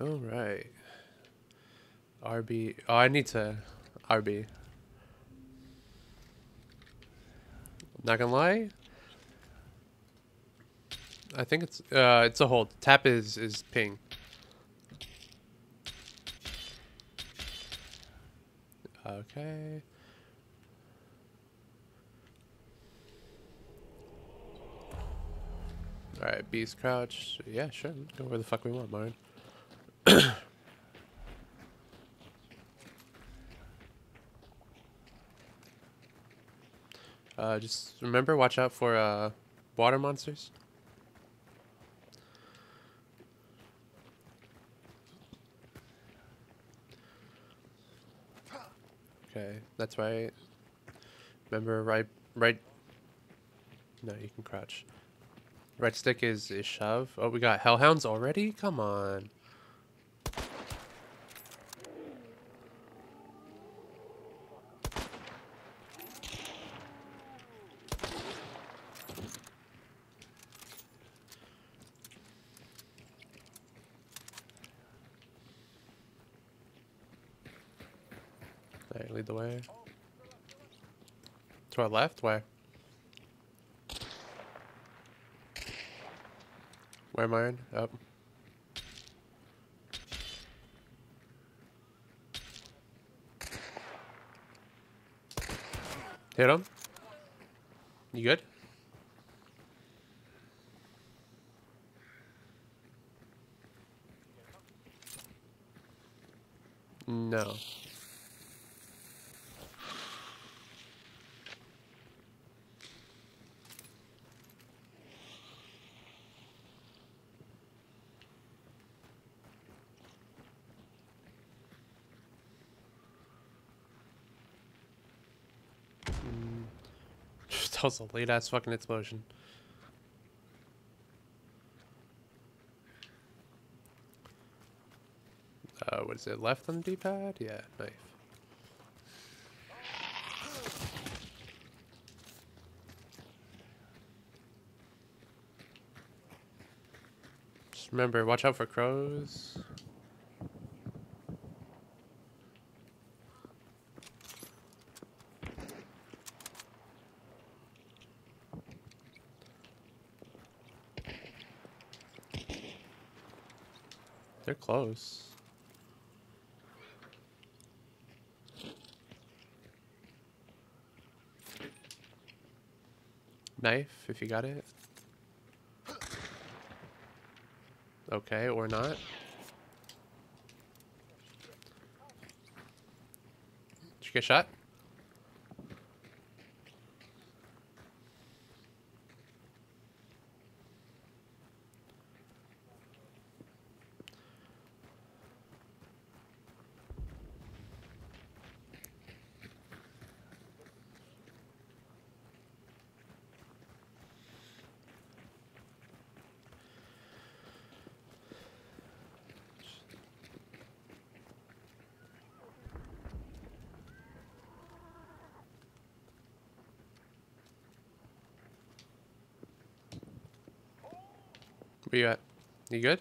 All right. RB. Oh, I need to RB. Not gonna lie. I think it's uh it's a hold. Tap is is ping. Okay. Alright, beast crouch. Yeah, sure. Go where the fuck we want, Martin. Uh, just remember, watch out for uh, water monsters. Okay, that's right. Remember, right, right. No, you can crouch. Right stick is, is shove. Oh, we got hellhounds already? Come on. Alright, lead the way. Left? Where? Where am I in? Up. Hit him. You good? No. That was a late ass fucking explosion. Uh, what is it? Left on the D-pad? Yeah, knife. Just remember, watch out for crows. Close. Knife, if you got it. Okay, or not. Did you get shot? Where you at? You good?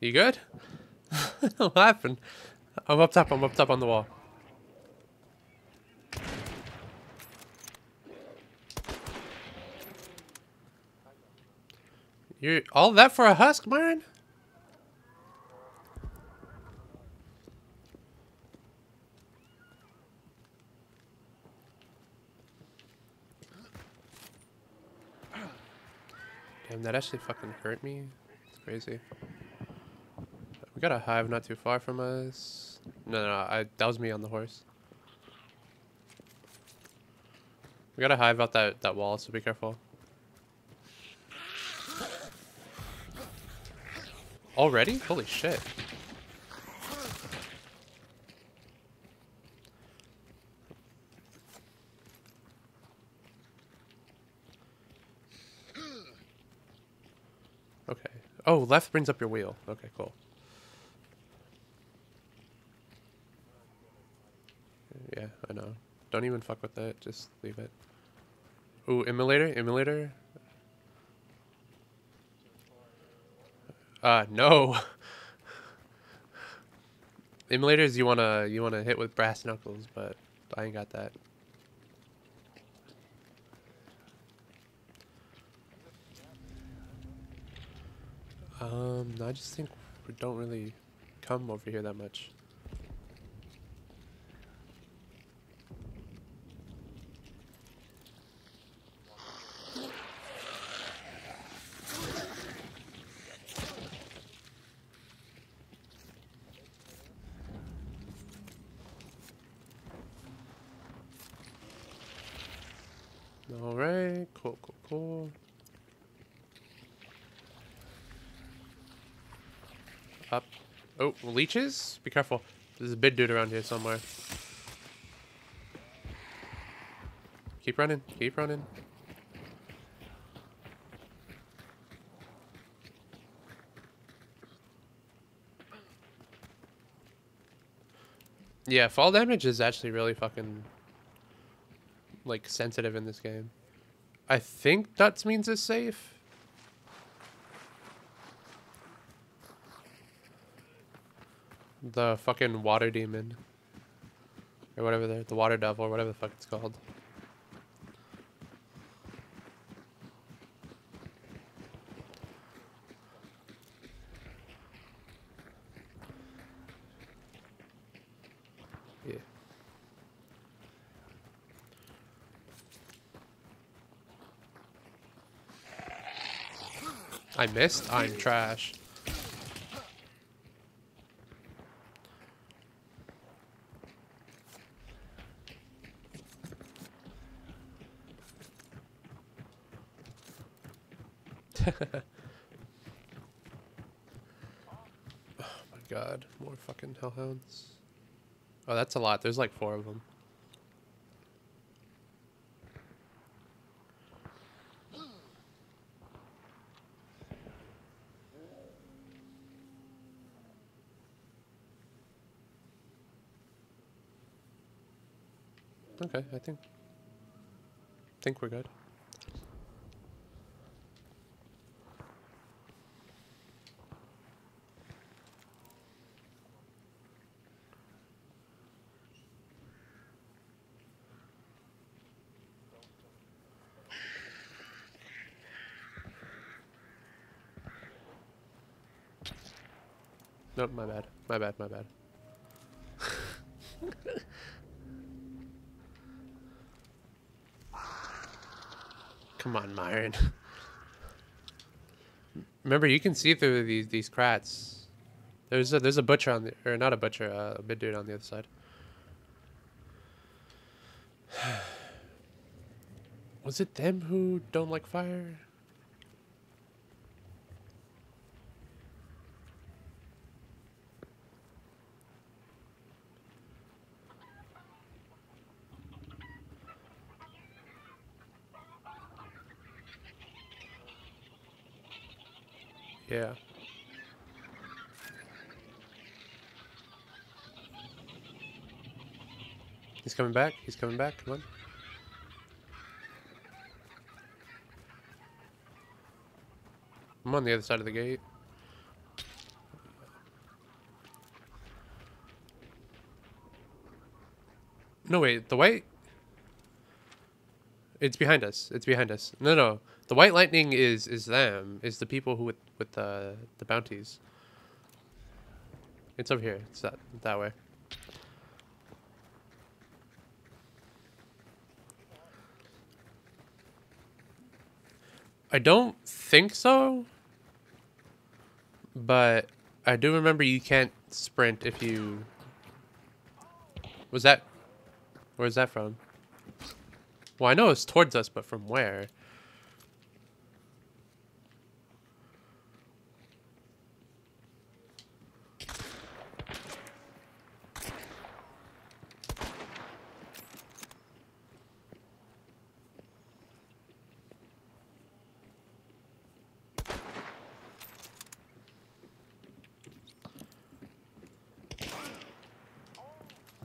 you good? what happened? I'm up top, I'm up top on the wall. You're all that for a husk, Myron? That actually fucking hurt me. It's crazy. We got a hive not too far from us. No, no, I that was me on the horse. We got a hive out that that wall, so be careful. Already? Holy shit. Okay. Oh, left brings up your wheel. Okay, cool. Yeah, I know. Don't even fuck with that. Just leave it. Ooh, immolator? Immolator? Uh, no. Immolators you wanna you wanna hit with brass knuckles, but I ain't got that. Um, I just think we don't really come over here that much. All right, cool, cool, cool. Up. Oh, leeches? Be careful. There's a big dude around here somewhere. Keep running, keep running. Yeah, fall damage is actually really fucking like sensitive in this game. I think Nuts means it's safe. The fucking water demon. Or whatever the the water devil or whatever the fuck it's called. Yeah. I missed? I'm trash. Oh my god, more fucking hellhounds. Oh, that's a lot. There's like four of them. Okay, I think think we're good. My bad. My bad, my bad. Come on, Myron. Remember, you can see through these these crats. There's a there's a butcher on the or not a butcher, uh, a mid dude on the other side. Was it them who don't like fire? Yeah. He's coming back. He's coming back. Come on. I'm on the other side of the gate. No, wait. The white... It's behind us. It's behind us. No, no. The white lightning is is them. Is the people who with with the the bounties. It's over here. It's that that way. I don't think so. But I do remember you can't sprint if you Was that Where's that from? Well, I know it's towards us, but from where?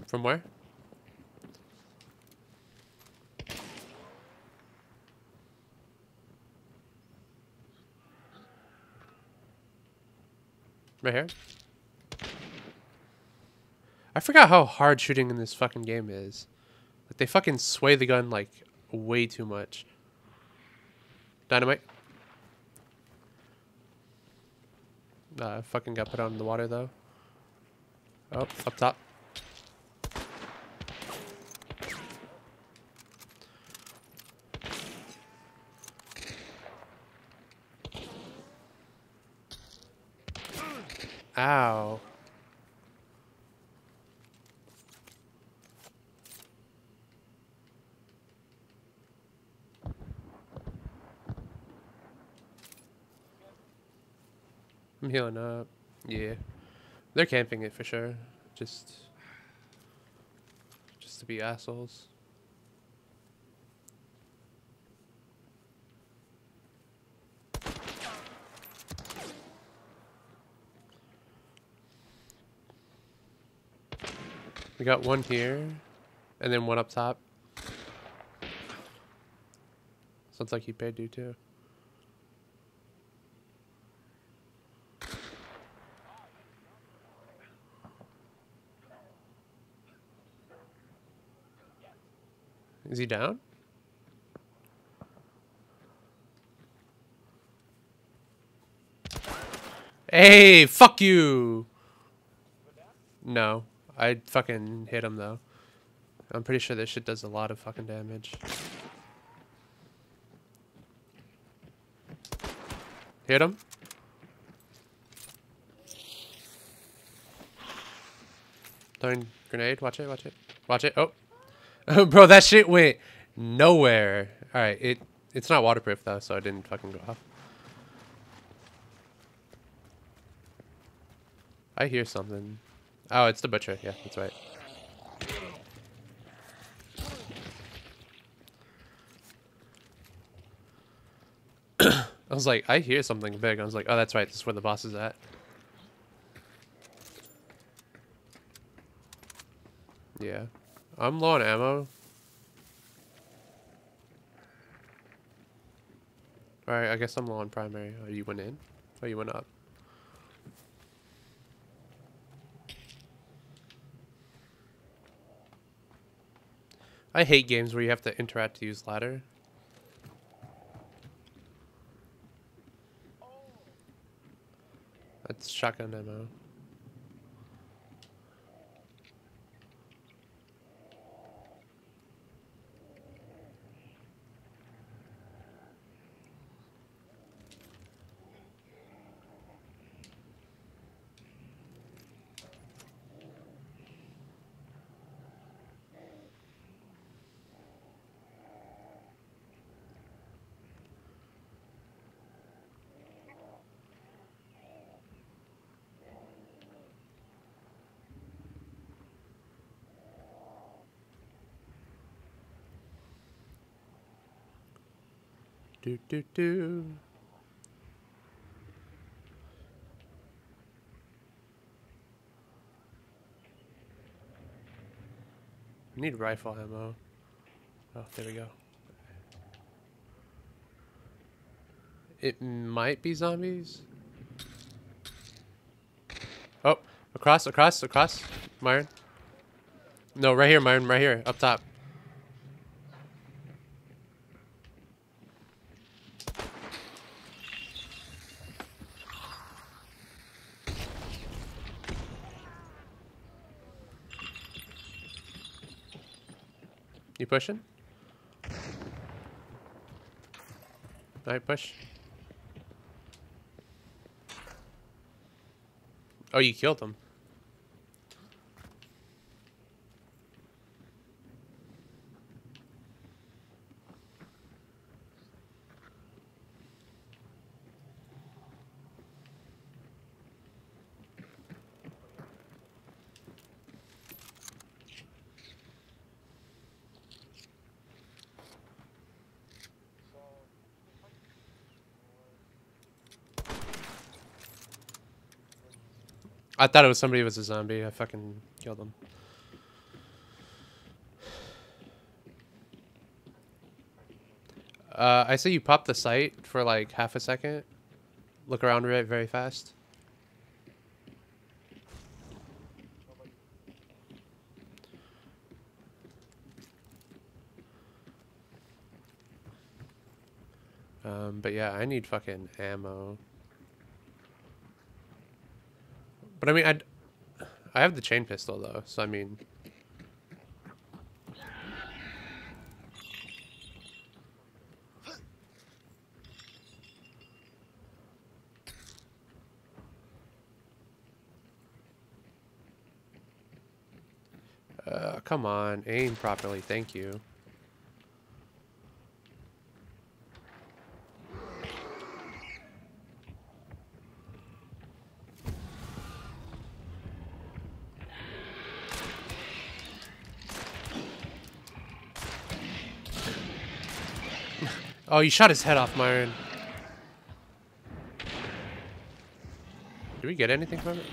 From where? Right here. I forgot how hard shooting in this fucking game is. Like they fucking sway the gun like way too much. Dynamite. Uh, fucking got put in the water though. Oh, up top. Ow. I'm healing up. Yeah. They're camping it for sure. Just just to be assholes. We got one here, and then one up top. Sounds like he paid you too. Is he down? Hey, fuck you! No. I fucking hit him though. I'm pretty sure this shit does a lot of fucking damage. Hit him. Throwing grenade. Watch it, watch it. Watch it. Oh. Bro, that shit went nowhere. Alright, it it's not waterproof though, so it didn't fucking go off. I hear something. Oh, it's the butcher. Yeah, that's right. I was like, I hear something big. I was like, oh, that's right. This is where the boss is at. Yeah. I'm low on ammo. Alright, I guess I'm low on primary. Oh, you went in? Oh, you went up. I hate games where you have to interact to use ladder. That's shotgun ammo. Do do do. Need rifle ammo. Oh, there we go. It might be zombies. Oh, across, across, across. Myron. No, right here, Myron, right here, up top. Pushing? Alright, push. Oh, you killed him. I thought it was somebody who was a zombie. I fucking killed them. Uh, I see you pop the sight for like half a second. Look around it very fast. Um, but yeah, I need fucking ammo. But I mean, I, I have the chain pistol though, so I mean. Uh, come on, aim properly, thank you. Oh, you shot his head off, Myron. Did we get anything from it?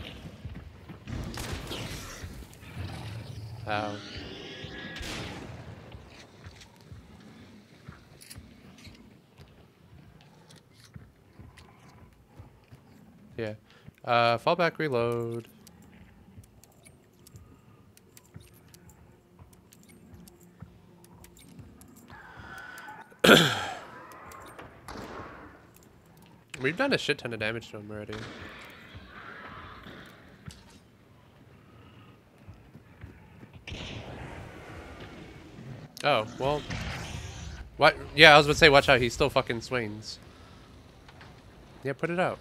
Ow. Yeah. Uh, fallback reload. We've done a shit ton of damage to him already. Oh, well. What? Yeah, I was gonna say, watch out. He still fucking swings. Yeah, put it out.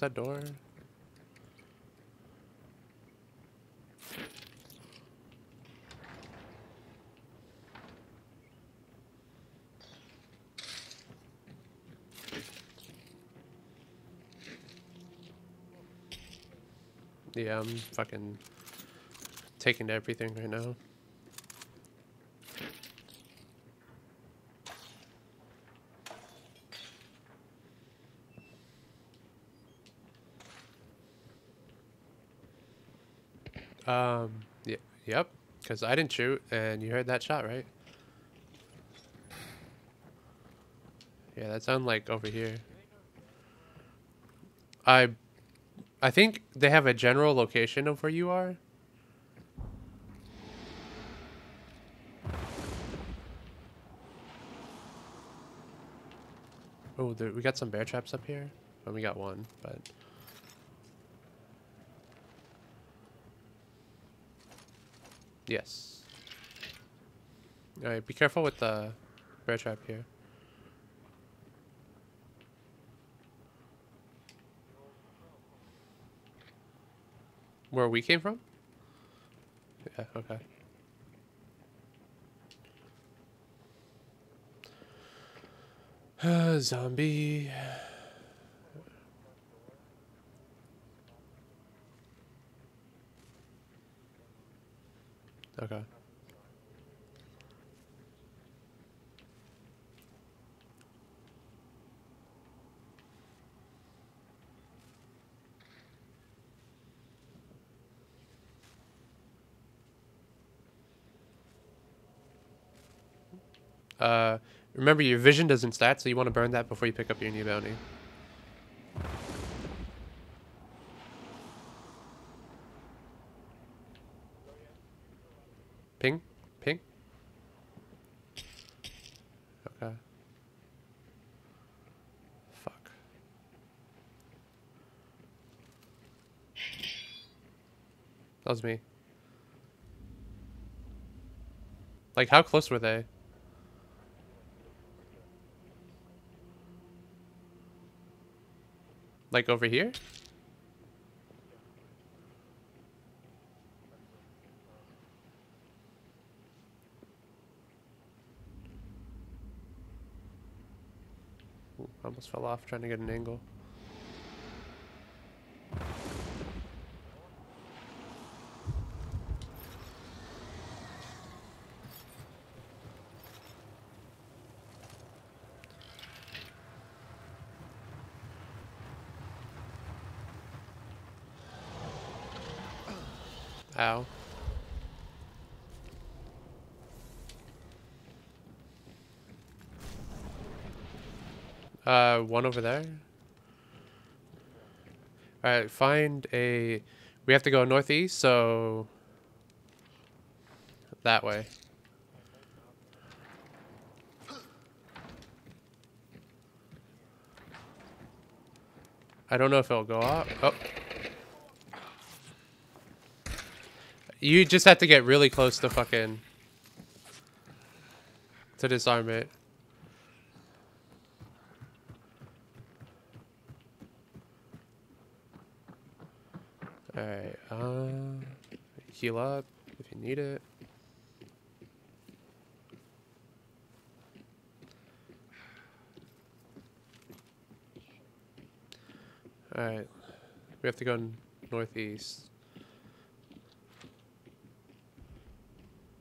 Close that door. Yeah, I'm fucking taking everything right now. Um, yeah, yep, because I didn't shoot, and you heard that shot, right? Yeah, that sounded like over here. I, I think they have a general location of where you are. Oh, there, we got some bear traps up here. Oh, we got one, but... Yes. Alright, be careful with the bear trap here. Where we came from? Yeah, okay. zombie. Okay. Uh, remember your vision doesn't stat, so you want to burn that before you pick up your new bounty. Ping? Ping? Okay. Fuck. That was me. Like, how close were they? Like over here? Almost fell off trying to get an angle. Ow. Uh, one over there. Alright, find a... We have to go northeast, so... That way. I don't know if it'll go up. Oh. You just have to get really close to fucking... To disarm it. Alright, uh... Heal up if you need it. Alright. We have to go northeast.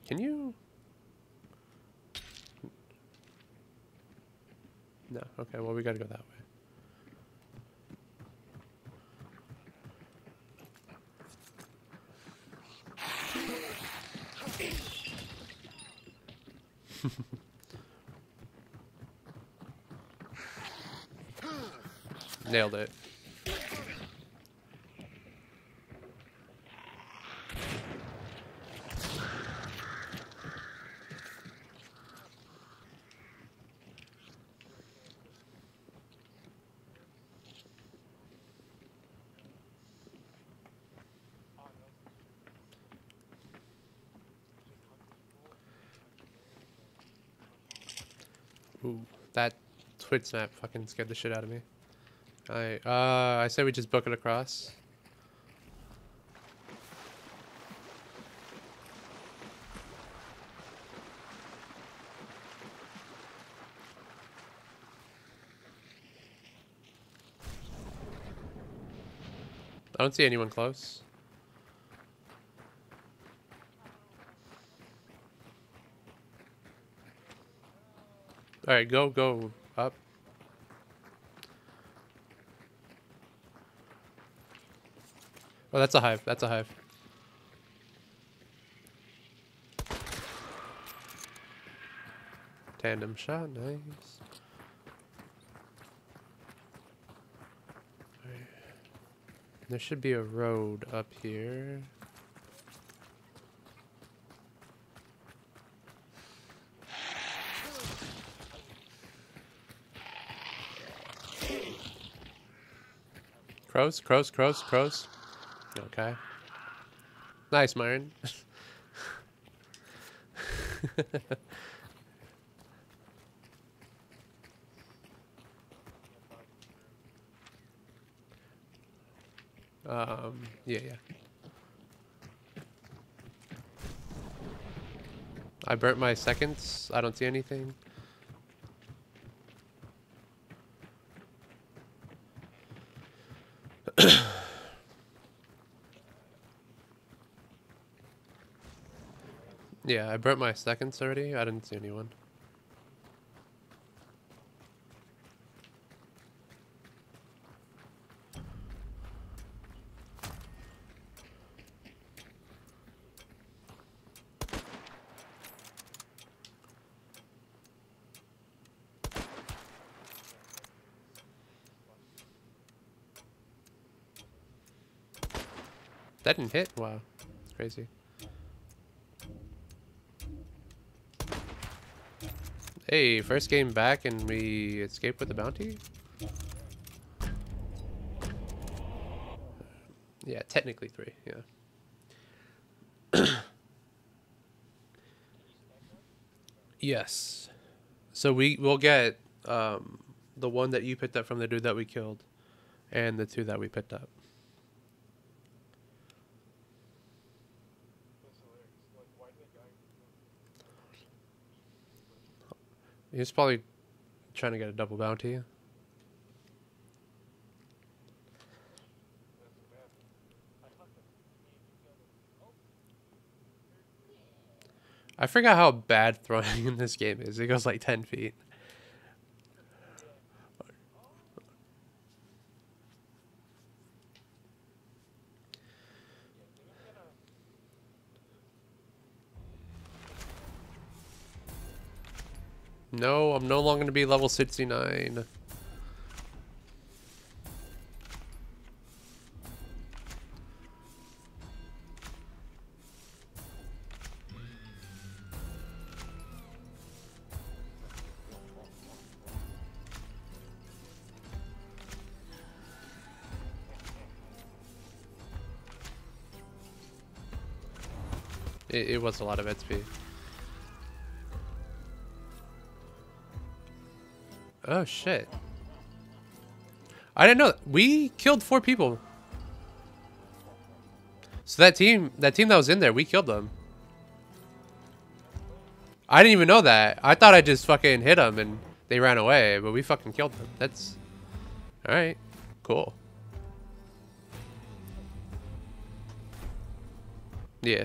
Can you? No. Okay, well, we gotta go that way. Nailed it. Ooh, that twit snap fucking scared the shit out of me. I uh I say we just book it across. I don't see anyone close. Alright, go, go up. Oh, that's a hive. That's a hive. Tandem shot, nice. There should be a road up here. Crows, crows, crows, crows. Okay. Nice, Myron. um, yeah, yeah. I burnt my seconds. I don't see anything. Yeah, I burnt my seconds already. I didn't see anyone. That didn't hit? Wow. It's crazy. Hey, first game back and we escaped with the bounty? Yeah, technically three, yeah. yes. So we will get um, the one that you picked up from the dude that we killed and the two that we picked up. He's probably trying to get a double bounty. Oh. I forgot how bad throwing in this game is. It goes like 10 feet. No, I'm no longer going to be level 69. It, it was a lot of XP. Oh shit. I didn't know. We killed four people. So that team, that team that was in there, we killed them. I didn't even know that. I thought I just fucking hit them and they ran away, but we fucking killed them. That's all right. Cool. Yeah.